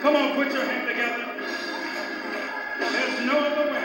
Come on, put your hand together. There's no other way.